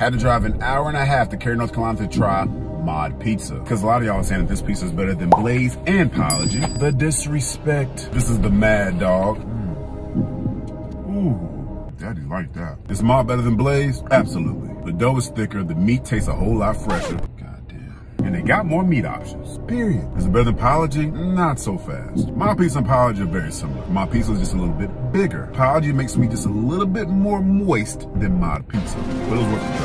Had to drive an hour and a half to Cary, North Carolina to try Mod Pizza. Because a lot of y'all are saying that this pizza is better than Blaze and Pieology. The disrespect. This is the Mad Dog. Mm. Ooh, daddy like that. Is Mod better than Blaze? Absolutely. The dough is thicker, the meat tastes a whole lot fresher. Goddamn. And they got more meat options. Period. Is it better than Pieology? Not so fast. My pizza and Pieology are very similar. My pizza is just a little bit bigger. Pieology makes me just a little bit more moist than my Pizza. But it was worth it.